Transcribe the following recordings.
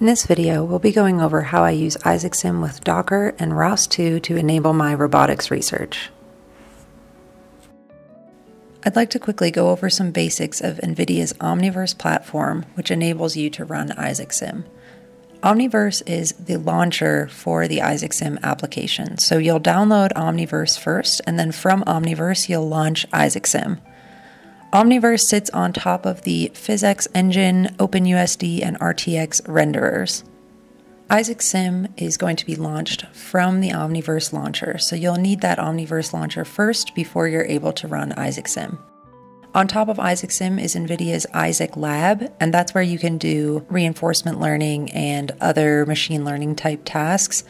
In this video, we'll be going over how I use IsaacSim with Docker and ROS2 to enable my robotics research. I'd like to quickly go over some basics of NVIDIA's Omniverse platform, which enables you to run IsaacSim. Omniverse is the launcher for the IsaacSim application. So you'll download Omniverse first, and then from Omniverse, you'll launch IsaacSim. Omniverse sits on top of the PhysX engine, OpenUSD, and RTX renderers. Isaac Sim is going to be launched from the Omniverse launcher, so you'll need that Omniverse launcher first before you're able to run Isaac Sim. On top of Isaac Sim is NVIDIA's Isaac Lab, and that's where you can do reinforcement learning and other machine learning type tasks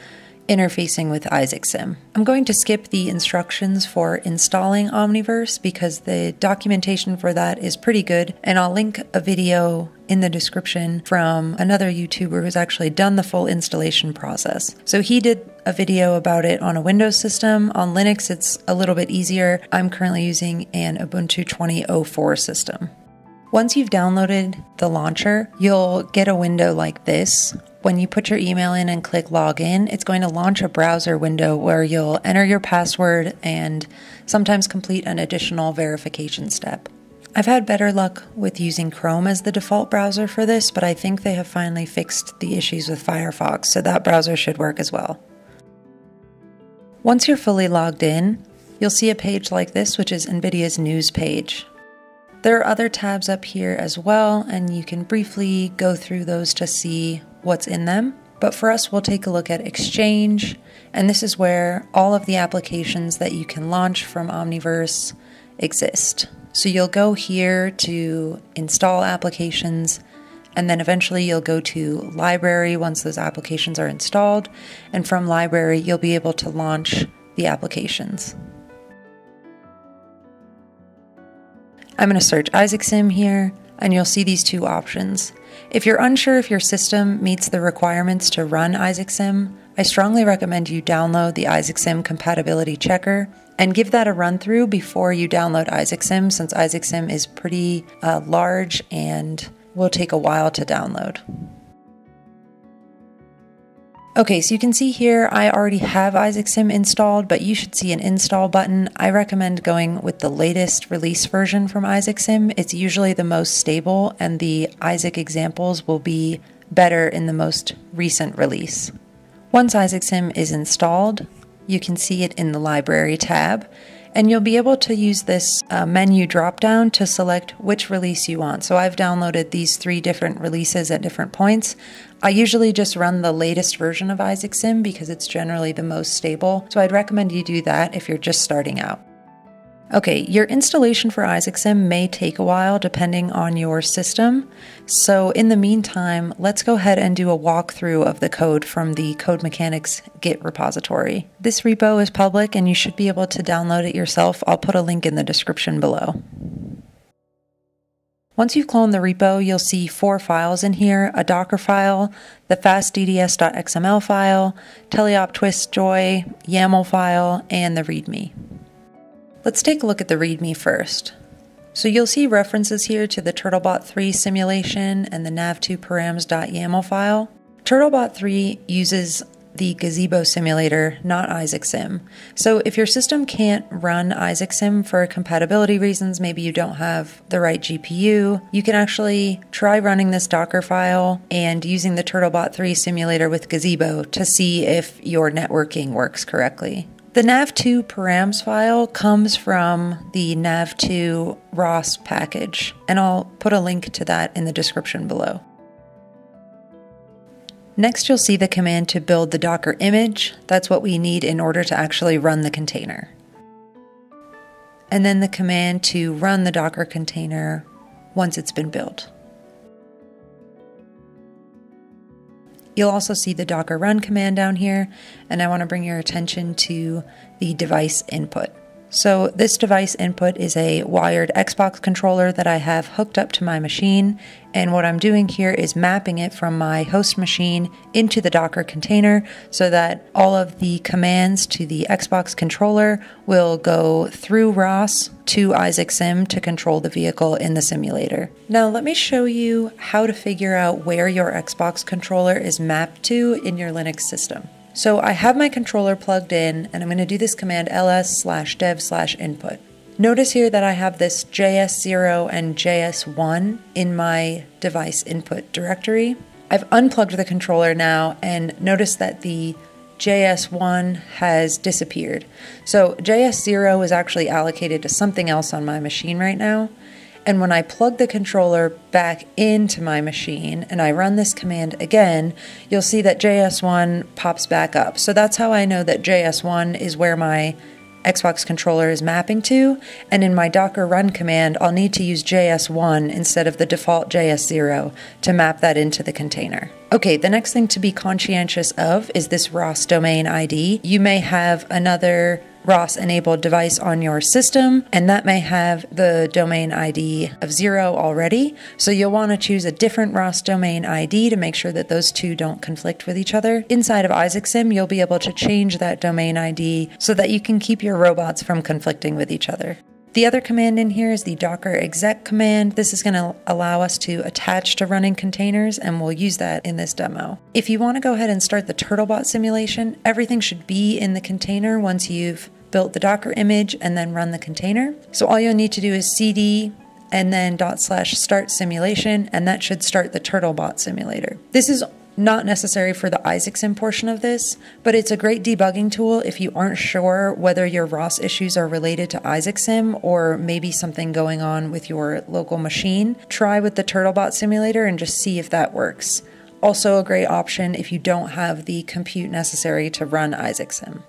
interfacing with Isaac Sim. I'm going to skip the instructions for installing Omniverse because the documentation for that is pretty good, and I'll link a video in the description from another YouTuber who's actually done the full installation process. So he did a video about it on a Windows system. On Linux, it's a little bit easier. I'm currently using an Ubuntu 2004 system. Once you've downloaded the launcher, you'll get a window like this when you put your email in and click login, it's going to launch a browser window where you'll enter your password and sometimes complete an additional verification step. I've had better luck with using Chrome as the default browser for this, but I think they have finally fixed the issues with Firefox, so that browser should work as well. Once you're fully logged in, you'll see a page like this, which is NVIDIA's news page. There are other tabs up here as well, and you can briefly go through those to see what's in them. But for us, we'll take a look at Exchange, and this is where all of the applications that you can launch from Omniverse exist. So you'll go here to install applications, and then eventually you'll go to library once those applications are installed. And from library, you'll be able to launch the applications. I'm going to search IsaacSim here, and you'll see these two options. If you're unsure if your system meets the requirements to run IsaacSim, I strongly recommend you download the IsaacSim compatibility checker and give that a run through before you download IsaacSim, since IsaacSim is pretty uh, large and will take a while to download. Okay, so you can see here I already have Isaac Sim installed, but you should see an install button. I recommend going with the latest release version from Isaac Sim. It's usually the most stable, and the Isaac examples will be better in the most recent release. Once Isaac Sim is installed, you can see it in the Library tab, and you'll be able to use this uh, menu dropdown to select which release you want. So I've downloaded these three different releases at different points. I usually just run the latest version of Isaac Sim because it's generally the most stable. So I'd recommend you do that if you're just starting out. Okay, your installation for IsaacSim may take a while depending on your system. So, in the meantime, let's go ahead and do a walkthrough of the code from the Code Mechanics Git repository. This repo is public and you should be able to download it yourself. I'll put a link in the description below. Once you've cloned the repo, you'll see four files in here a Docker file, the fastdds.xml file, teleop YAML file, and the README. Let's take a look at the README first. So you'll see references here to the Turtlebot 3 simulation and the nav2params.yaml file. Turtlebot 3 uses the Gazebo simulator, not IsaacSim. So if your system can't run IsaacSim for compatibility reasons, maybe you don't have the right GPU, you can actually try running this Docker file and using the Turtlebot 3 simulator with Gazebo to see if your networking works correctly. The nav2 params file comes from the nav2 ROS package, and I'll put a link to that in the description below. Next, you'll see the command to build the Docker image. That's what we need in order to actually run the container. And then the command to run the Docker container once it's been built. You'll also see the docker run command down here, and I want to bring your attention to the device input. So, this device input is a wired Xbox controller that I have hooked up to my machine. And what I'm doing here is mapping it from my host machine into the Docker container so that all of the commands to the Xbox controller will go through ROS to Isaac Sim to control the vehicle in the simulator. Now, let me show you how to figure out where your Xbox controller is mapped to in your Linux system. So I have my controller plugged in and I'm going to do this command ls slash dev slash input. Notice here that I have this JS0 and JS1 in my device input directory. I've unplugged the controller now and notice that the JS1 has disappeared. So JS0 is actually allocated to something else on my machine right now. And when I plug the controller back into my machine and I run this command again, you'll see that JS1 pops back up. So that's how I know that JS1 is where my Xbox controller is mapping to. And in my docker run command, I'll need to use JS1 instead of the default JS0 to map that into the container. Okay, the next thing to be conscientious of is this ROS domain ID. You may have another ROS enabled device on your system, and that may have the domain ID of zero already. So you'll want to choose a different ROS domain ID to make sure that those two don't conflict with each other. Inside of IsaacSim, you'll be able to change that domain ID so that you can keep your robots from conflicting with each other. The other command in here is the docker exec command. This is going to allow us to attach to running containers, and we'll use that in this demo. If you want to go ahead and start the Turtlebot simulation, everything should be in the container once you've built the Docker image and then run the container. So all you'll need to do is cd and then dot slash start simulation, and that should start the Turtlebot simulator. This is not necessary for the IsaacSim portion of this, but it's a great debugging tool if you aren't sure whether your ROS issues are related to IsaacSim or maybe something going on with your local machine. Try with the Turtlebot simulator and just see if that works. Also, a great option if you don't have the compute necessary to run IsaacSim.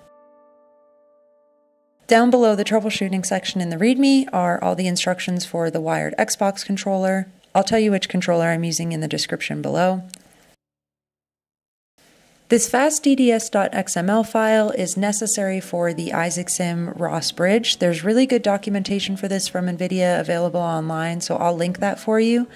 Down below the troubleshooting section in the README are all the instructions for the wired Xbox controller. I'll tell you which controller I'm using in the description below. This fastdds.xml file is necessary for the IsaacSim ROS bridge. There's really good documentation for this from NVIDIA available online, so I'll link that for you.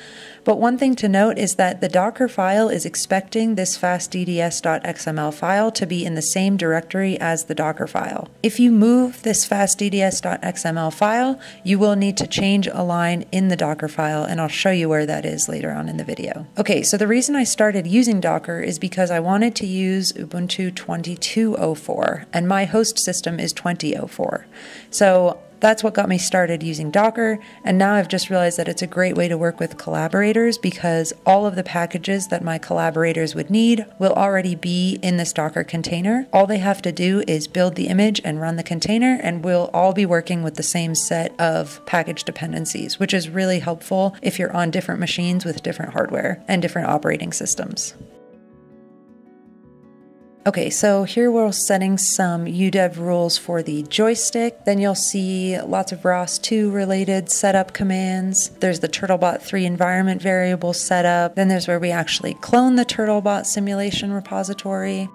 But one thing to note is that the Docker file is expecting this fastdds.xml file to be in the same directory as the Docker file. If you move this fastdds.xml file, you will need to change a line in the Docker file, and I'll show you where that is later on in the video. Okay, so the reason I started using Docker is because I wanted to use Ubuntu 2204, and my host system is 2004. So that's what got me started using Docker. And now I've just realized that it's a great way to work with collaborators because all of the packages that my collaborators would need will already be in this Docker container. All they have to do is build the image and run the container, and we'll all be working with the same set of package dependencies, which is really helpful if you're on different machines with different hardware and different operating systems. Okay, so here we're setting some UDEV rules for the joystick. Then you'll see lots of ROS2 related setup commands. There's the Turtlebot 3 environment variable setup. Then there's where we actually clone the Turtlebot simulation repository.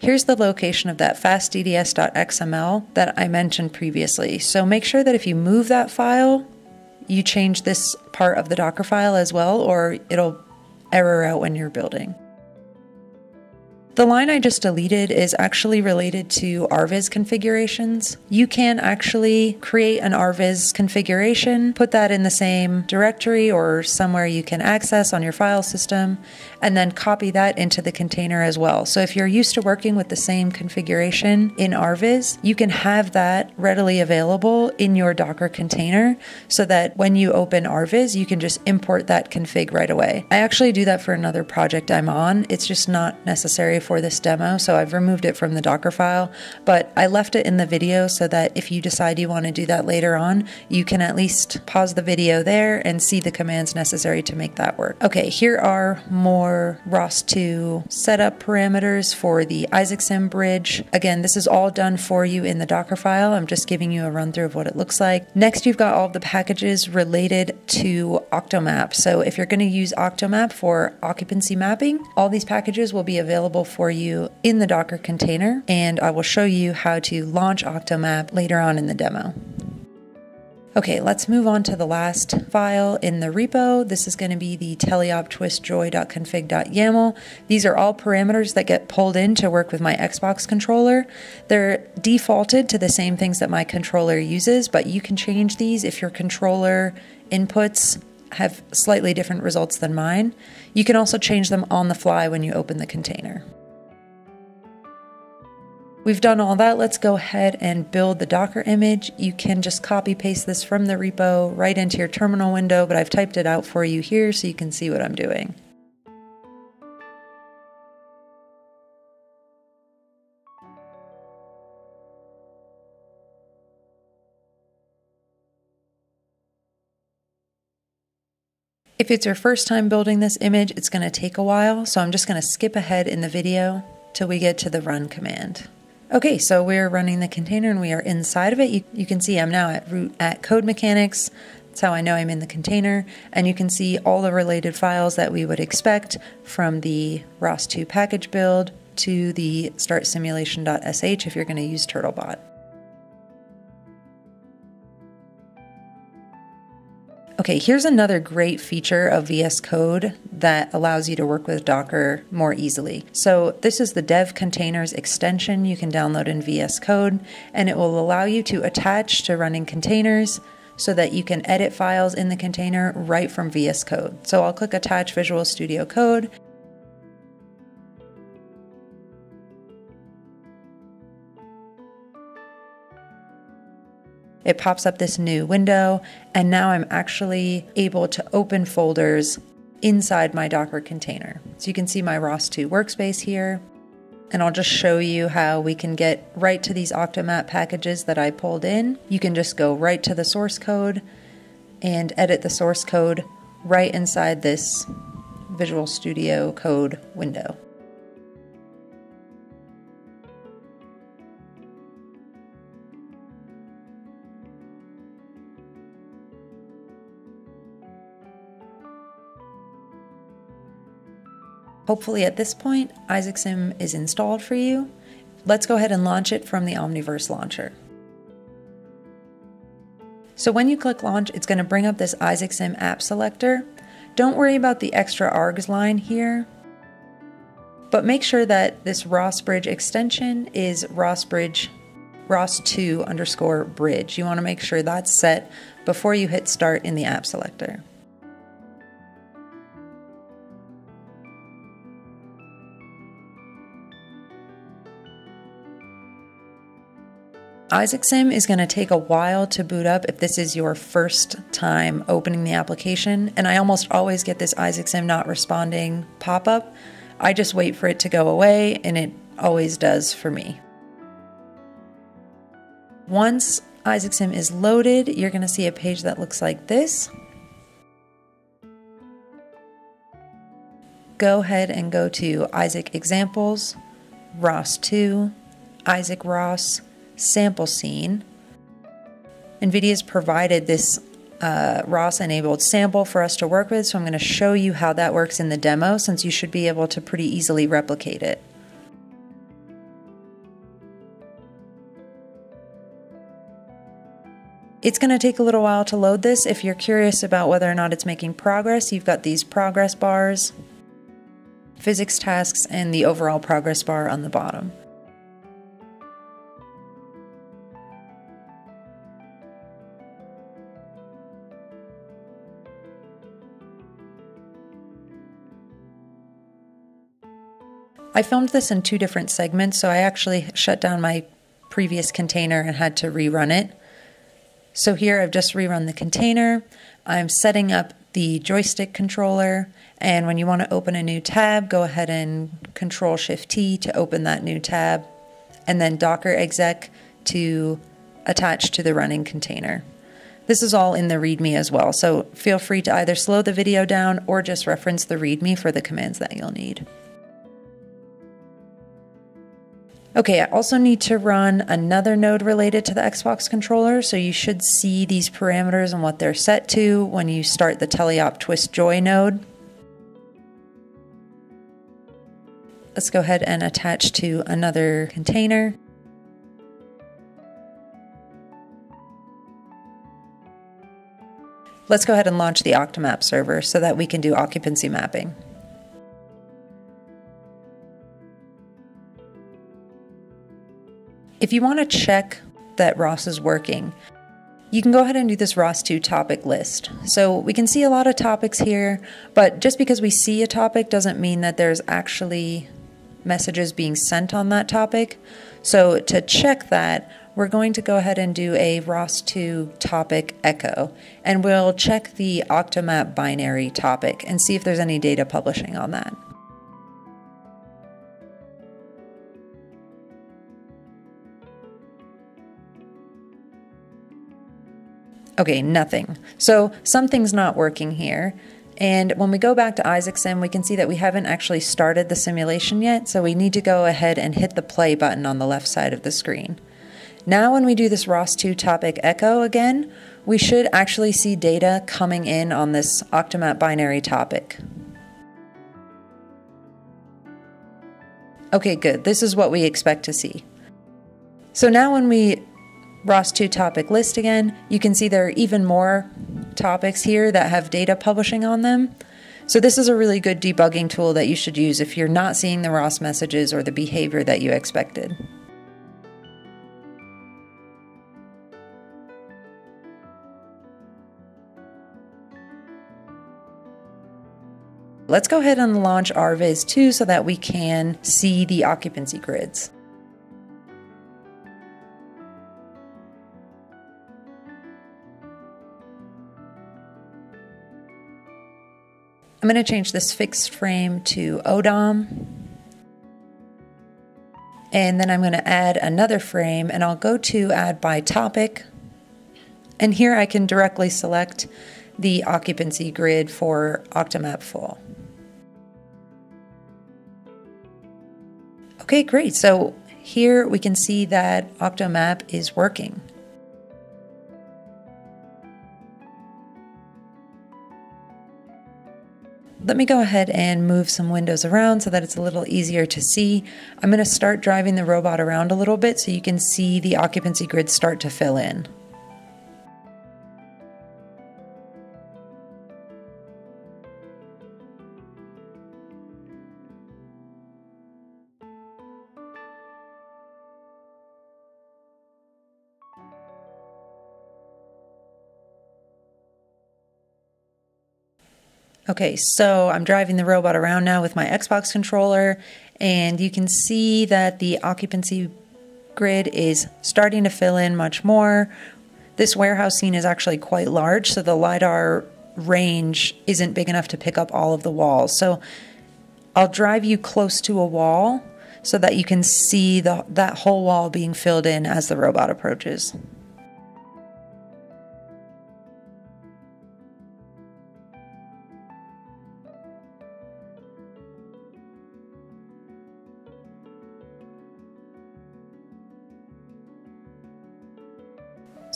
Here's the location of that fastdds.xml that I mentioned previously. So make sure that if you move that file, you change this part of the Docker file as well, or it'll error out when you're building. The line I just deleted is actually related to RViz configurations. You can actually create an RViz configuration, put that in the same directory or somewhere you can access on your file system, and then copy that into the container as well. So if you're used to working with the same configuration in RViz, you can have that readily available in your Docker container so that when you open RViz, you can just import that config right away. I actually do that for another project I'm on. It's just not necessary for this demo, so I've removed it from the Docker file, but I left it in the video so that if you decide you want to do that later on, you can at least pause the video there and see the commands necessary to make that work. Okay, here are more more ROS2 setup parameters for the IsaacSim bridge. Again, this is all done for you in the Docker file. I'm just giving you a run through of what it looks like. Next, you've got all the packages related to Octomap. So if you're going to use Octomap for occupancy mapping, all these packages will be available for you in the Docker container, and I will show you how to launch Octomap later on in the demo. Okay, let's move on to the last file in the repo. This is going to be the teleop These are all parameters that get pulled in to work with my Xbox controller. They're defaulted to the same things that my controller uses, but you can change these if your controller inputs have slightly different results than mine. You can also change them on the fly when you open the container. We've done all that. Let's go ahead and build the Docker image. You can just copy paste this from the repo right into your terminal window, but I've typed it out for you here so you can see what I'm doing. If it's your first time building this image, it's going to take a while, so I'm just going to skip ahead in the video till we get to the run command. Okay, so we're running the container and we are inside of it. You, you can see I'm now at root at code mechanics. That's how I know I'm in the container. And you can see all the related files that we would expect from the ROS2 package build to the start startsimulation.sh if you're going to use Turtlebot. Okay, here's another great feature of VS Code that allows you to work with Docker more easily. So, this is the dev containers extension you can download in VS Code, and it will allow you to attach to running containers so that you can edit files in the container right from VS Code. So, I'll click Attach Visual Studio Code, it pops up this new window, and now I'm actually able to open folders inside my Docker container. So you can see my ROS2 workspace here, and I'll just show you how we can get right to these Octomap packages that I pulled in. You can just go right to the source code and edit the source code right inside this Visual Studio Code window. Hopefully at this point, IsaacSim is installed for you. Let's go ahead and launch it from the Omniverse launcher. So when you click launch, it's going to bring up this IsaacSim app selector. Don't worry about the extra args line here, but make sure that this ROSBridge extension is ROSBridge ROS2 underscore bridge. You want to make sure that's set before you hit start in the app selector. IsaacSim is going to take a while to boot up if this is your first time opening the application, and I almost always get this IsaacSim not responding pop up. I just wait for it to go away, and it always does for me. Once IsaacSim is loaded, you're going to see a page that looks like this. Go ahead and go to Isaac Examples, ROS 2, Isaac ROS, sample scene. NVIDIA's provided this uh, ROS enabled sample for us to work with, so I'm going to show you how that works in the demo since you should be able to pretty easily replicate it. It's going to take a little while to load this. If you're curious about whether or not it's making progress, you've got these progress bars, physics tasks, and the overall progress bar on the bottom. I filmed this in two different segments, so I actually shut down my previous container and had to rerun it. So here I've just rerun the container. I'm setting up the joystick controller, and when you want to open a new tab, go ahead and Control Shift T to open that new tab, and then Docker exec to attach to the running container. This is all in the README as well, so feel free to either slow the video down or just reference the README for the commands that you'll need. Okay, I also need to run another node related to the Xbox controller, so you should see these parameters and what they're set to when you start the Teleop Twist Joy node. Let's go ahead and attach to another container. Let's go ahead and launch the Octomap server so that we can do occupancy mapping. If you want to check that ROS is working, you can go ahead and do this ROS2 topic list. So we can see a lot of topics here, but just because we see a topic doesn't mean that there's actually messages being sent on that topic. So to check that, we're going to go ahead and do a ROS2 topic echo, and we'll check the Octomap binary topic and see if there's any data publishing on that. Okay, nothing. So something's not working here. And when we go back to Isaac Sim, we can see that we haven't actually started the simulation yet, so we need to go ahead and hit the play button on the left side of the screen. Now when we do this ROS2 topic echo again, we should actually see data coming in on this Octomap binary topic. Okay, good. This is what we expect to see. So now when we ROS2 topic list again, you can see there are even more topics here that have data publishing on them. So this is a really good debugging tool that you should use if you're not seeing the ROS messages or the behavior that you expected. Let's go ahead and launch RViz 2 so that we can see the occupancy grids. I'm going to change this fixed frame to ODOM. And then I'm going to add another frame and I'll go to add by topic. And here I can directly select the occupancy grid for Octomap Full. Okay, great. So here we can see that Octomap is working. Let me go ahead and move some windows around so that it's a little easier to see. I'm going to start driving the robot around a little bit so you can see the occupancy grid start to fill in. Okay, so I'm driving the robot around now with my Xbox controller, and you can see that the occupancy grid is starting to fill in much more. This warehouse scene is actually quite large, so the LiDAR range isn't big enough to pick up all of the walls. So I'll drive you close to a wall so that you can see the, that whole wall being filled in as the robot approaches.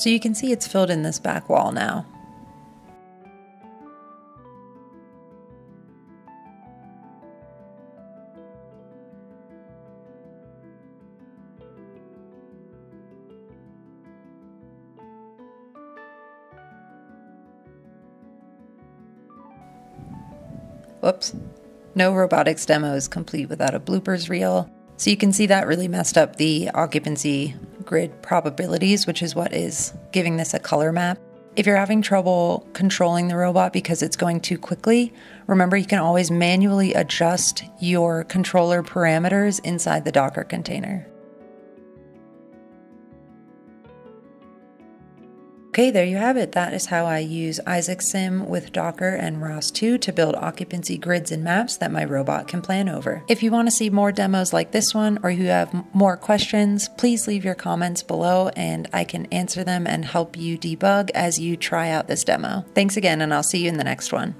So you can see it's filled in this back wall now. Whoops. No robotics demo is complete without a bloopers reel. So you can see that really messed up the occupancy grid probabilities, which is what is giving this a color map. If you're having trouble controlling the robot because it's going too quickly, remember you can always manually adjust your controller parameters inside the Docker container. Okay, there you have it. That is how I use Isaac Sim with Docker and ROS 2 to build occupancy grids and maps that my robot can plan over. If you want to see more demos like this one or you have more questions, please leave your comments below and I can answer them and help you debug as you try out this demo. Thanks again, and I'll see you in the next one.